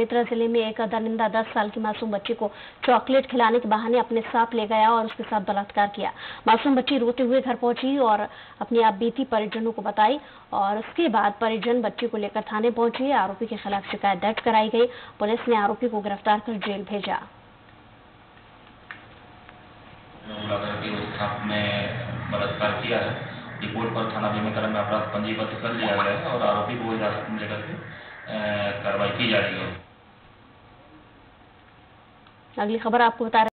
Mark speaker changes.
Speaker 1: बेतरा ज़िले में एक दरिंदा 10 साल की मासूम बच्ची को चॉकलेट खिलाने के बहाने अपने साथ ले गया और उसके साथ बलात्कार किया। मासूम बच्ची रोते हुए घर पहुँची और अपनी आप बीती परिजनों को बताई और उसके बाद परिजन बच्ची को लेकर थाने पहुँचे। आरोपी के खिलाफ शिकायत दर्ज कराई गई। पुलिस ने आरोपी को गिरफ़्तार कर जेल भेजा।
Speaker 2: कार्रवाई की जा रही है।
Speaker 1: अगली खबर आपको बता